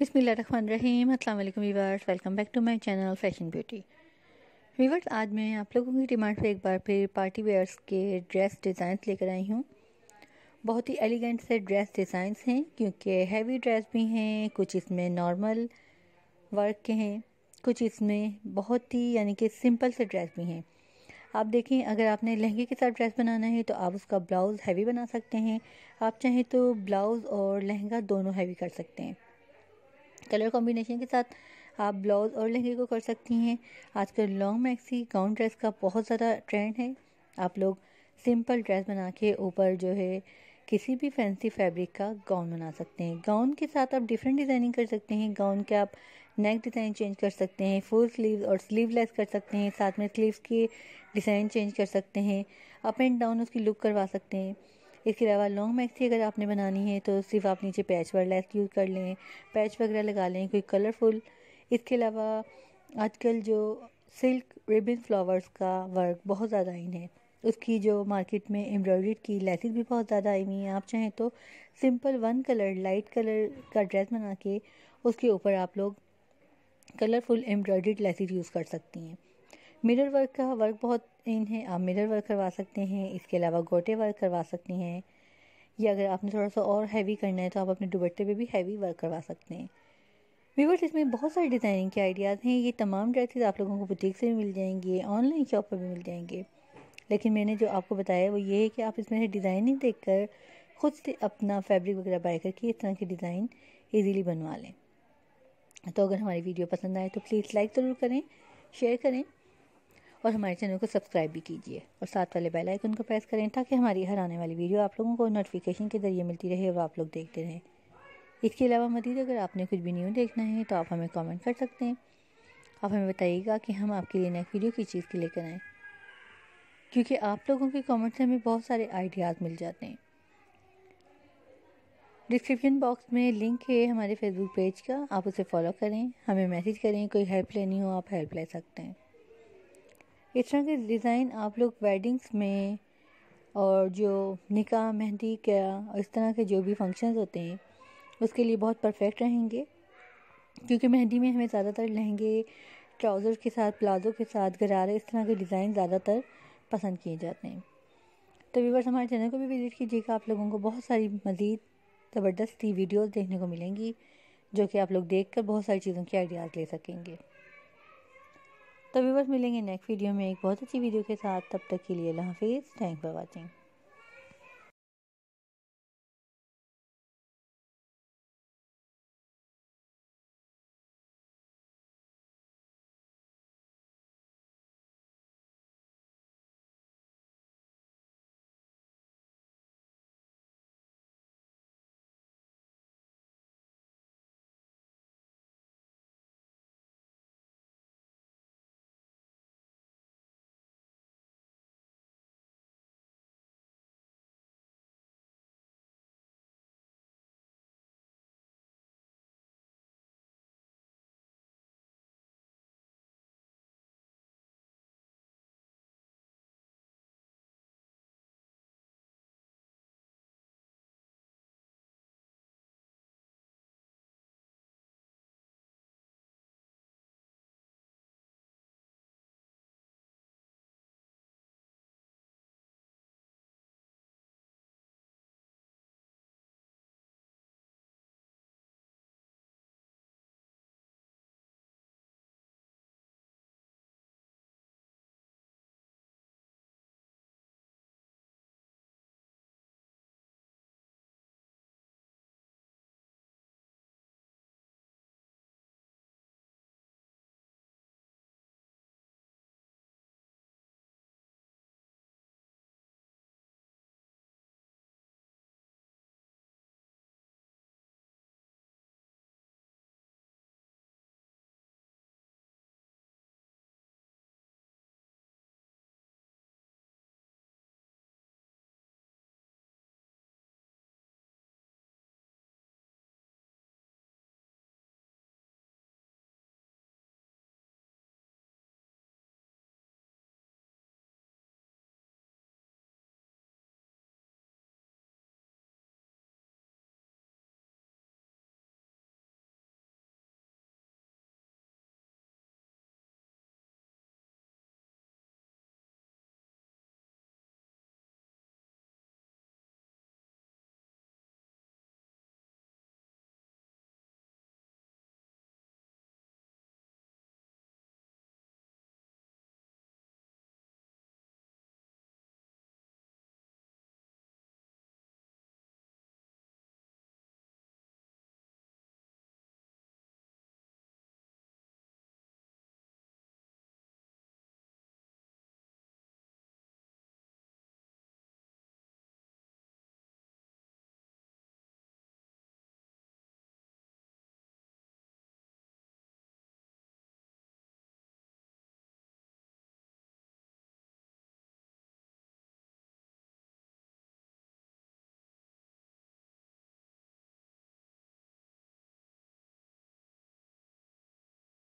अस्सलाम वालेकुम viewers welcome back to my channel fashion beauty. Viewers आज मैं आप लोगों की डिमांड पे एक बार फिर पार्टी वेयर्स के ड्रेस डिज़ाइंस लेकर आई हूँ। बहुत ही एलिगेंट से ड्रेस डिज़ाइंस हैं, क्योंकि हैवी ड्रेस भी हैं, कुछ इसमें नॉर्मल वर्क के हैं, कुछ इसमें बहुत ही यानी कि सिंपल से ड्रेस भी हैं। आप देखें, अगर आपने लहंगे के साथ ड्रेस बनाना है तो आप उसका ब्लाउज़ हैवी बना सकते हैं। आप चाहें तो ब्लाउज़ और लहंगा दोनों हैवी कर सकते हैं। कलर कॉम्बिनेशन के साथ आप ब्लाउज़ और लहंगे को कर सकती हैं। आजकल लॉन्ग मैक्सी गाउन ड्रेस का बहुत ज़्यादा ट्रेंड है। आप लोग सिंपल ड्रेस बना के ऊपर जो है किसी भी फैंसी फैब्रिक का गाउन बना सकते हैं। गाउन के साथ आप डिफरेंट डिज़ाइनिंग कर सकते हैं। गाउन के आप नेक डिज़ाइन चेंज कर सकते हैं। फुल स्लीव और स्लीवलेस कर सकते हैं। साथ में स्लीव्स के डिज़ाइन चेंज कर सकते हैं। अप एंड डाउन उसकी लुक करवा सकते हैं। इसके अलावा लॉन्ग मैक्सी अगर आपने बनानी है तो सिर्फ़ आप नीचे पैच वर लेस यूज़ कर लें पैच वगैरह लगा लें, कोई कलरफुल इसके अलावा आजकल जो सिल्क रिबन फ्लावर्स का वर्क बहुत ज़्यादा इन है। उसकी जो मार्केट में एम्ब्रॉयड की लेसिस भी बहुत ज़्यादा आई हुई हैं। आप चाहें तो simple one colour light colour का ड्रेस बना के उसके ऊपर आप लोग कलरफुल एम्ब्रॉयड लेसिस यूज़ कर सकती हैं। मिरर वर्क का वर्क बहुत इन है, आप मिरर वर्क करवा सकते हैं, इसके अलावा गोटे वर्क करवा सकते हैं। या अगर आपने थोड़ा सा और हैवी करना है तो आप अपने दुबट्टे पे भी हैवी वर्क करवा सकते हैं। व्यूवर्स इसमें बहुत सारे डिज़ाइनिंग के आइडियाज़ हैं। ये तमाम ड्रेसेस आप लोगों को बुटीक से भी मिल जाएँगे ऑनलाइन शॉप पर भी मिल जाएँगे। लेकिन मैंने जो आपको बताया, वो ये है कि आप इसमें डिज़ाइनिंग देख कर ख़ुद से अपना फैब्रिक वगैरह बाय करके इस तरह के डिज़ाइन ईजीली बनवा लें। तो अगर हमारी वीडियो पसंद आए तो प्लीज़ लाइक ज़रूर करें शेयर करें। और हमारे चैनल को सब्सक्राइब भी कीजिए और साथ वाले बेल आइकन को प्रेस करें ताकि हमारी हर आने वाली वीडियो आप लोगों को नोटिफिकेशन के ज़रिए मिलती रहे और आप लोग देखते रहें। इसके अलावा मजीद अगर आपने कुछ भी न्यू देखना है तो आप हमें कमेंट कर सकते हैं। आप हमें बताइएगा कि हम आपके लिए नेक्स्ट वीडियो किस चीज़ की लेकर आएँ। क्योंकि आप लोगों के कमेंट से हमें बहुत सारे आइडियाज़ मिल जाते हैं। डिस्क्रिप्शन बॉक्स में लिंक है हमारे फेसबुक पेज का। आप उसे फॉलो करें, हमें मैसेज करें, कोई हेल्प लेनी हो आप हेल्प ले सकते हैं। इस तरह के डिज़ाइन आप लोग वेडिंग्स में और जो निकाह, मेहंदी का इस तरह के जो भी फ़ंक्शंस होते हैं, उसके लिए बहुत परफेक्ट रहेंगे। क्योंकि मेहंदी में हमें ज़्यादातर लहंगे ट्राउज़र के साथ प्लाजो के साथ, गरारे, इस तरह के डिज़ाइन ज़्यादातर पसंद किए जाते हैं। तो व्यूवर्स हमारे चैनल को भी विज़िट कीजिएगा। आप लोगों को बहुत सारी मज़ीद ज़बरदस्ती वीडियोज़ देखने को मिलेंगी, जो कि आप लोग देख कर बहुत सारी चीज़ों के आइडियाज़ ले सकेंगे। तो व्यूवर्स मिलेंगे नेक्स्ट वीडियो में एक बहुत अच्छी वीडियो के साथ। तब तक के लिए हाफिज़। Thank for watching